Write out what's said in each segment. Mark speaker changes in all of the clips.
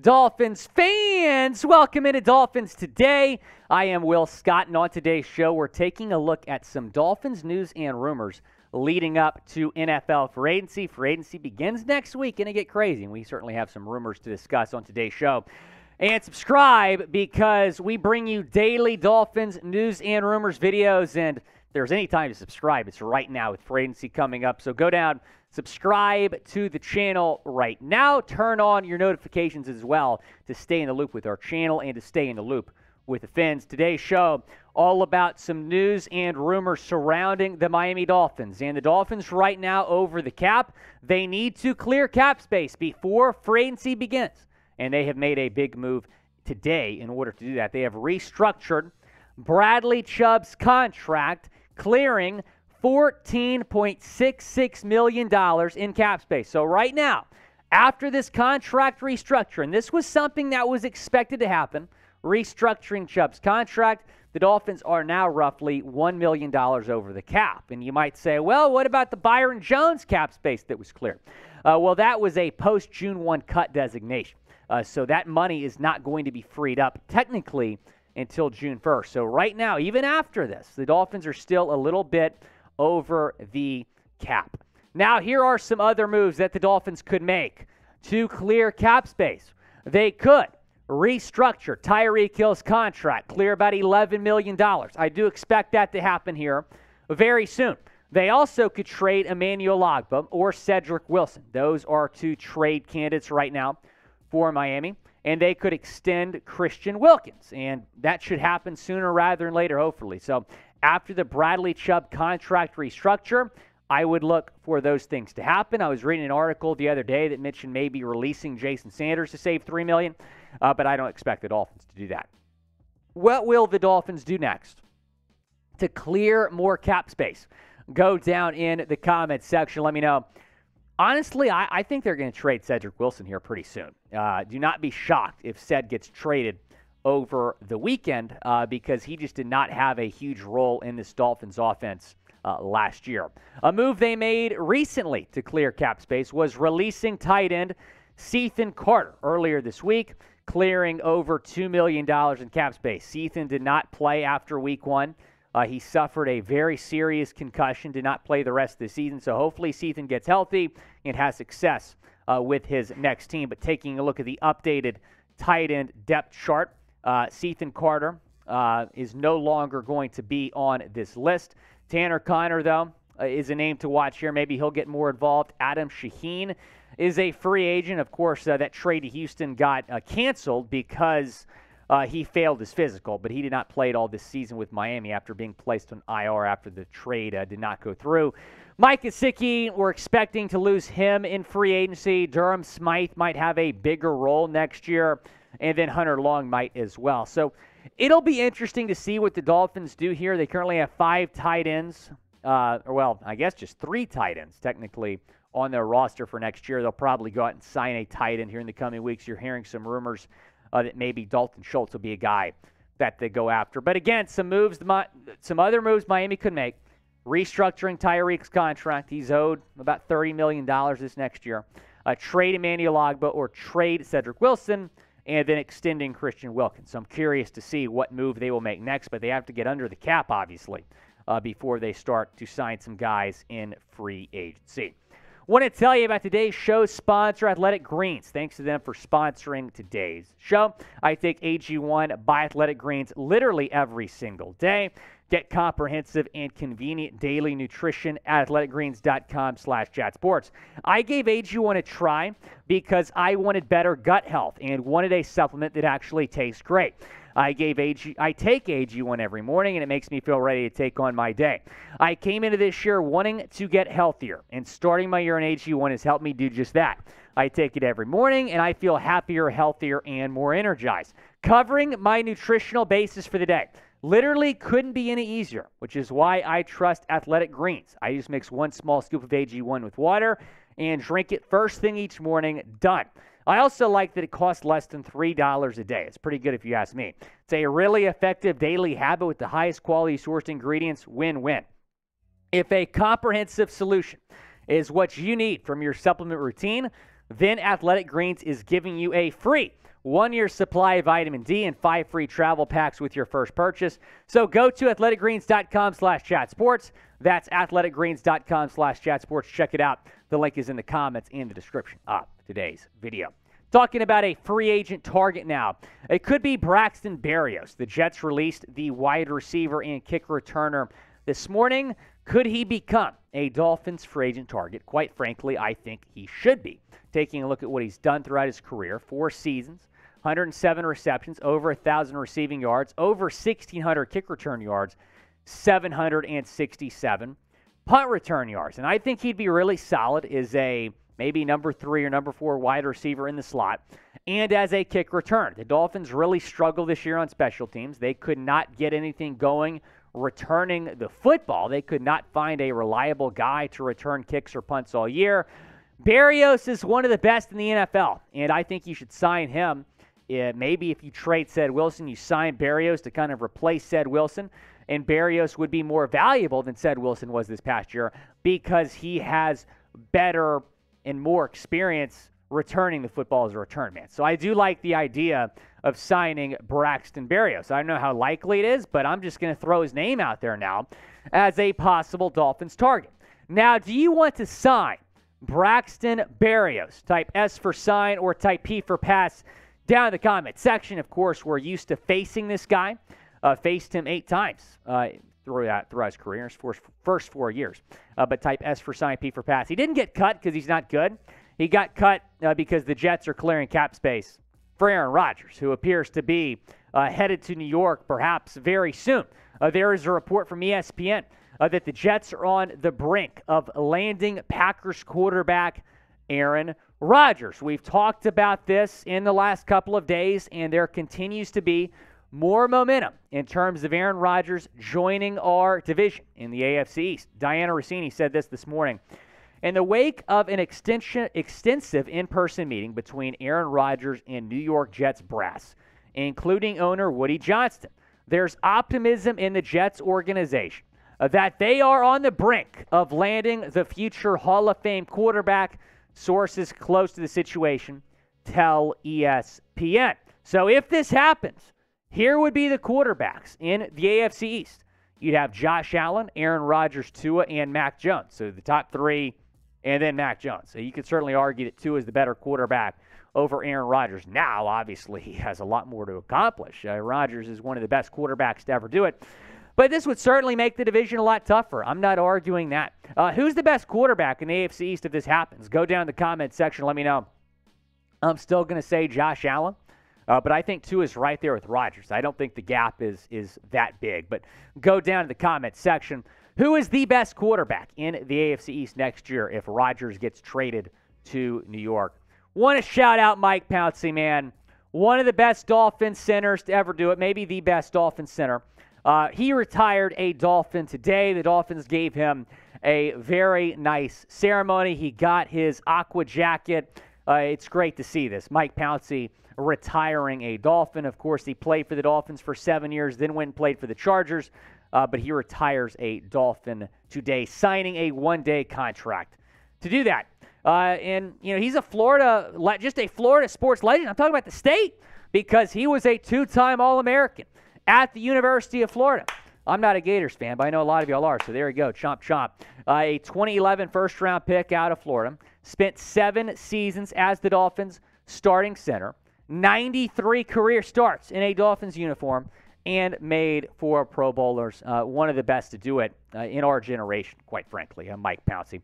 Speaker 1: Dolphins fans, welcome into Dolphins Today. I am Will Scott, and on today's show, we're taking a look at some Dolphins news and rumors leading up to NFL free agency. Free agency begins next week, and it get crazy, and we certainly have some rumors to discuss on today's show. And subscribe because we bring you daily Dolphins news and rumors videos, and if there's any time to subscribe, it's right now with free agency coming up. So go down Subscribe to the channel right now. Turn on your notifications as well to stay in the loop with our channel and to stay in the loop with the Fins. Today's show, all about some news and rumors surrounding the Miami Dolphins. And the Dolphins, right now, over the cap, they need to clear cap space before free agency begins. And they have made a big move today in order to do that. They have restructured Bradley Chubb's contract, clearing $14.66 million in cap space. So, right now, after this contract restructure, and this was something that was expected to happen, restructuring Chubb's contract, the Dolphins are now roughly $1 million over the cap. And you might say, well, what about the Byron Jones cap space that was cleared? Uh, well, that was a post June 1 cut designation. Uh, so that money is not going to be freed up technically until June 1st. So, right now, even after this, the Dolphins are still a little bit over the cap. Now, here are some other moves that the Dolphins could make to clear cap space. They could restructure Tyreek Hill's contract, clear about $11 million. I do expect that to happen here very soon. They also could trade Emmanuel Ogbah or Cedric Wilson. Those are two trade candidates right now for Miami. And they could extend Christian Wilkins. And that should happen sooner rather than later, hopefully. So after the Bradley Chubb contract restructure, I would look for those things to happen. I was reading an article the other day that mentioned maybe releasing Jason Sanders to save three million, uh, but I don't expect the Dolphins to do that. What will the Dolphins do next to clear more cap space? Go down in the comments section. Let me know. Honestly, I, I think they're going to trade Cedric Wilson here pretty soon. Uh, do not be shocked if Ced gets traded over the weekend uh, because he just did not have a huge role in this Dolphins offense uh, last year. A move they made recently to clear cap space was releasing tight end Cethan Carter earlier this week, clearing over $2 million in cap space. Cethan did not play after week one. Uh, he suffered a very serious concussion, did not play the rest of the season. So hopefully Cethan gets healthy and has success uh, with his next team. But taking a look at the updated tight end depth chart, uh, Carter uh, is no longer going to be on this list. Tanner Conner, though, uh, is a name to watch here. Maybe he'll get more involved. Adam Shaheen is a free agent. Of course, uh, that trade to Houston got uh, canceled because uh, he failed his physical, but he did not play it all this season with Miami after being placed on IR after the trade did not go through. Mike Gesicki, we're expecting to lose him in free agency. Durham Smythe might have a bigger role next year and then Hunter Long might as well. So it'll be interesting to see what the Dolphins do here. They currently have five tight ends, uh, or well, I guess just three tight ends technically on their roster for next year. They'll probably go out and sign a tight end here in the coming weeks. You're hearing some rumors uh, that maybe Dalton Schultz will be a guy that they go after. But again, some moves, some other moves Miami could make. Restructuring Tyreek's contract. He's owed about $30 million this next year. Uh, trade Emmanuel Ogbah or trade Cedric Wilson and then extending Christian Wilkins. So I'm curious to see what move they will make next, but they have to get under the cap, obviously, uh, before they start to sign some guys in free agency. Want to tell you about today's show sponsor, Athletic Greens. Thanks to them for sponsoring today's show. I take AG1 by Athletic Greens literally every single day. Get comprehensive and convenient daily nutrition at athleticgreens.com slash chatsports. I gave AG1 a try because I wanted better gut health and wanted a supplement that actually tastes great. I gave AG, I take AG1 every morning, and it makes me feel ready to take on my day. I came into this year wanting to get healthier, and starting my year on AG1 has helped me do just that. I take it every morning, and I feel happier, healthier, and more energized. Covering my nutritional basis for the day. Literally couldn't be any easier, which is why I trust Athletic Greens. I just mix one small scoop of AG1 with water and drink it first thing each morning. Done. I also like that it costs less than $3 a day. It's pretty good if you ask me. It's a really effective daily habit with the highest quality sourced ingredients. Win win. If a comprehensive solution is what you need from your supplement routine, then Athletic Greens is giving you a free one year supply of vitamin D and five free travel packs with your first purchase. So go to athleticgreens.com slash chat sports. That's athleticgreens.com slash chat sports. Check it out. The link is in the comments and the description of today's video. Talking about a free agent target now. It could be Braxton Berrios. The Jets released the wide receiver and kick returner this morning. Could he become a Dolphins free agent target? Quite frankly, I think he should be. Taking a look at what he's done throughout his career, four seasons, 107 receptions, over 1,000 receiving yards, over 1,600 kick return yards, 767 punt return yards. And I think he'd be really solid as a maybe number three or number four wide receiver in the slot, and as a kick return. The Dolphins really struggled this year on special teams. They could not get anything going returning the football. They could not find a reliable guy to return kicks or punts all year. Berrios is one of the best in the NFL, and I think you should sign him. Maybe if you trade Ced Wilson, you sign Berrios to kind of replace Ced Wilson, and Berrios would be more valuable than Ced Wilson was this past year because he has better and more experience returning the football as a return man. So I do like the idea of signing Braxton Berrios. I don't know how likely it is, but I'm just going to throw his name out there now as a possible Dolphins target. Now, do you want to sign Braxton Berrios? Type S for sign or type P for pass down in the comment section. Of course, we're used to facing this guy. Uh, faced him eight times uh, throughout, throughout his career, his first four years. Uh, but type S for sign, P for pass. He didn't get cut because he's not good. He got cut uh, because the Jets are clearing cap space for Aaron Rodgers, who appears to be uh, headed to New York perhaps very soon. Uh, there is a report from ESPN uh, that the Jets are on the brink of landing Packers quarterback Aaron Rodgers. We've talked about this in the last couple of days, and there continues to be more momentum in terms of Aaron Rodgers joining our division in the AFC East. Dianna Russini said this this morning. In the wake of an extensive in person meeting between Aaron Rodgers and New York Jets brass, including owner Woody Johnson, there's optimism in the Jets organization that they are on the brink of landing the future Hall of Fame quarterback. Sources close to the situation tell ESPN. So if this happens, here would be the quarterbacks in the AFC East. You'd have Josh Allen, Aaron Rodgers, Tua, and Mac Jones. So the top three, and then Mac Jones. So you could certainly argue that Tua is the better quarterback over Aaron Rodgers. Now, obviously, he has a lot more to accomplish. Uh, Rodgers is one of the best quarterbacks to ever do it. But this would certainly make the division a lot tougher. I'm not arguing that. Uh, who's the best quarterback in the AFC East if this happens? Go down in the comment section. Let me know. I'm still going to say Josh Allen. Uh, but I think Tua is right there with Rodgers. I don't think the gap is is that big. But go down to the comment section. Who is the best quarterback in the AFC East next year if Rodgers gets traded to New York? Want to shout out Mike Pouncey, man. One of the best Dolphin centers to ever do it, maybe the best Dolphin center. Uh, he retired a Dolphin today. The Dolphins gave him a very nice ceremony. He got his aqua jacket. Uh, it's great to see this. Mike Pouncey retiring a Dolphin. Of course, he played for the Dolphins for seven years, then went and played for the Chargers, uh, but he retires a Dolphin today, signing a one day contract. To do that, uh, and you know he's a Florida, just a Florida sports legend. I'm talking about the state because he was a two-time All-American at the University of Florida. I'm not a Gators fan, but I know a lot of y'all are. So there you go, chomp chomp. Uh, a 2011 first-round pick out of Florida. Spent seven seasons as the Dolphins starting center. 93 career starts in a Dolphins uniform and made for Pro Bowlers. Uh, one of the best to do it uh, in our generation, quite frankly, uh, Mike Pouncey.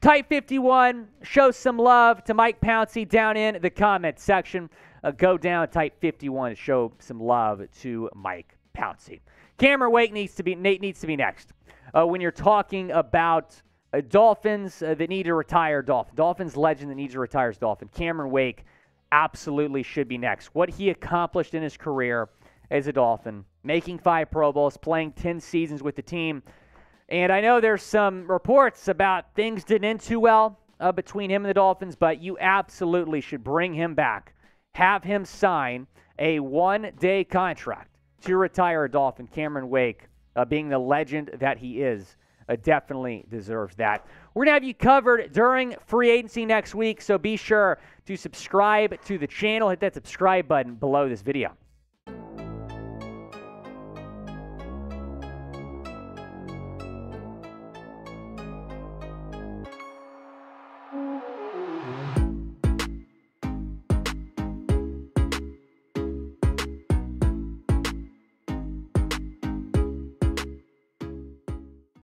Speaker 1: Type 51, show some love to Mike Pouncey down in the comment section. Uh, go down type 51 show some love to Mike Pouncey. Cameron Wake needs to be Nate needs to be next. Uh, when you're talking about uh, Dolphins that need to retire Dolphin, Dolphins legend that needs to retire Dolphin, Cameron Wake absolutely should be next. What he accomplished in his career as a Dolphin, making five Pro Bowls, playing 10 seasons with the team. And I know there's some reports about things didn't end too well uh, between him and the Dolphins, but you absolutely should bring him back. Have him sign a one day contract to retire a Dolphin, Cameron Wake, uh, being the legend that he is. uh, definitely deserves that. We're going to have you covered during free agency next week, so be sure to subscribe to the channel. Hit that subscribe button below this video.